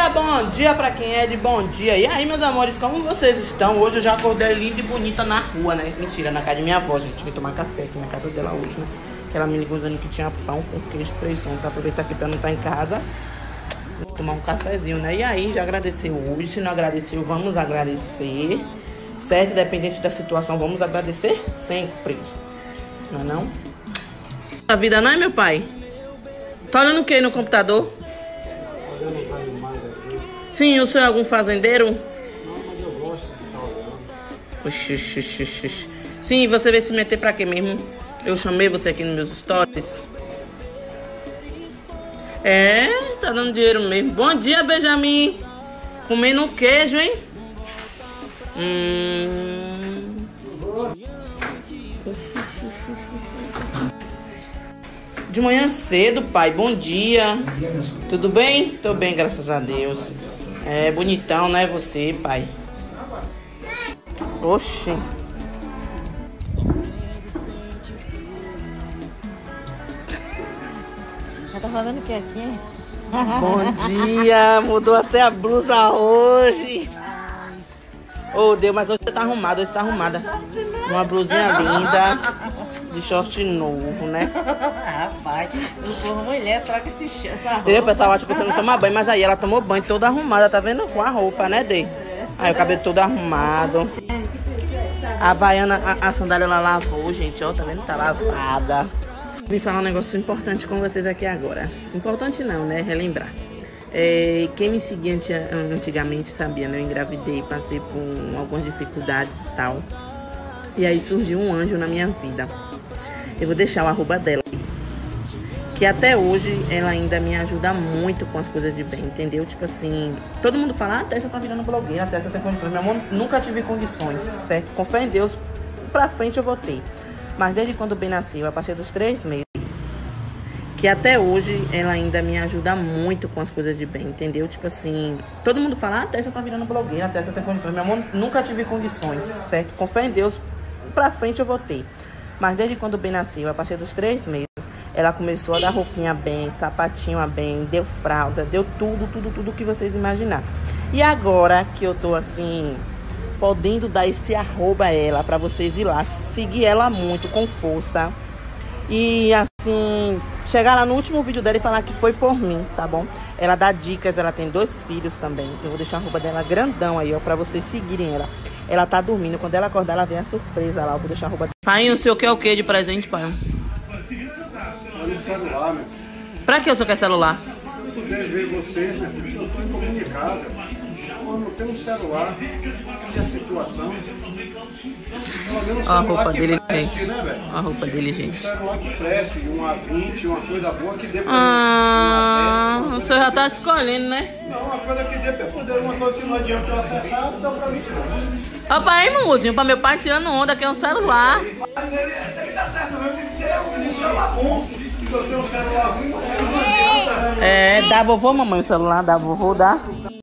dia, bom dia pra quem é de bom dia. E aí, meus amores, como vocês estão? Hoje eu já acordei linda e bonita na rua, né? Mentira, na casa de minha avó, gente. Vim tomar café aqui na casa dela hoje, né? Que ela me ligou dizendo que tinha pão com queijo presunto. Pra aproveitar aqui pra não estar em casa. Vou tomar um cafezinho, né? E aí, já agradeceu hoje. Se não agradeceu, vamos agradecer. Certo? Independente da situação, vamos agradecer sempre. Não é não? A vida não é, meu pai? Tá olhando o que no computador? Sim, o senhor é algum fazendeiro? Não, mas eu gosto de. Oxi, oxi, oxi, oxi. Sim, você veio se meter pra quê mesmo? Eu chamei você aqui nos meus stories. É, tá dando dinheiro mesmo. Bom dia, Benjamin. Comendo um queijo, hein? Hum. De manhã cedo, pai. Bom dia. Tudo bem? Tô bem, graças a Deus. É bonitão, né, você, pai? Oxi. Já tá fazendo o que aqui? Bom dia. Mudou até a blusa hoje. Ô, Deus, mas hoje você tá arrumada, hoje você tá arrumada. Uma blusinha linda, de short novo, né? Rapaz, não for mulher, troca esse, essa roupa. E o pessoal acha que você não toma banho, mas aí ela tomou banho toda arrumada, tá vendo? Com a roupa, né, Dei? Aí o cabelo todo arrumado. A baiana, a, a sandália ela lavou, gente, ó, tá vendo? Tá lavada. Vim falar um negócio importante com vocês aqui agora. Importante não, né? Relembrar. É, quem me seguia anti- antigamente sabia, né? Eu engravidei, passei por algumas dificuldades e tal. E aí surgiu um anjo na minha vida. Eu vou deixar o arroba dela que até hoje ela ainda me ajuda muito com as coisas de bem, entendeu? Tipo assim, todo mundo fala, ah, a Tessa tá virando blogueira, a Tessa tem condições. Meu amor, nunca tive condições, certo? Com fé em Deus, pra frente eu vou. Mas desde quando o Ben nasceu, a partir dos três meses, que até hoje ela ainda me ajuda muito com as coisas de bem, entendeu? Tipo assim, todo mundo fala, ah, a Tessa tá virando blogueira, a Tessa tem condições. Meu amor, nunca tive condições, certo? Com fé em Deus, pra frente eu vou. Mas desde quando o Ben nasceu, a partir dos três meses, ela começou a dar roupinha bem, sapatinho a bem, deu fralda, deu tudo, tudo, tudo que vocês imaginar. E agora que eu tô assim, podendo dar esse arroba a ela pra vocês ir lá, seguir ela muito com força. E assim, chegar lá no último vídeo dela e falar que foi por mim, tá bom? Ela dá dicas, ela tem dois filhos também. Eu vou deixar a roupa dela grandão aí, ó, pra vocês seguirem ela. Ela tá dormindo, quando ela acordar, ela vem a surpresa lá. Eu vou deixar a roupa. Pai, o que é o que de presente, pai. Olha o celular, meu. Pra que o senhor quer celular? Poder ver você, né? Você comunicável. Quando tem um celular, e a situação. Um Ó a celular roupa dele, preste, gente. Né? Ó a roupa dele, Um gente. celular que preste, um A20, uma coisa boa que dê pra Ah, o senhor já tá escolhendo, né? Não, uma coisa que dê pra poder, uma coisa que não adianta eu acessar, então pra mim não. Papai, mumuzinho, pra meu pai tirando onda, que é um celular. Mas ele tem que dar certo mesmo, tem que ser um celular bom. Se eu tenho um celular ruim, não adianta. É, dá vovô, mamãe, o celular, dá vovô, dá.